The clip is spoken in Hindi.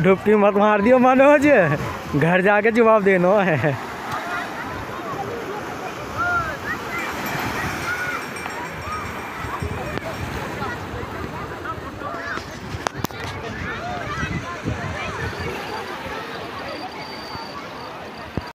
डुबकी मत मार दियो मनोज। घर जाके जवाब देना है।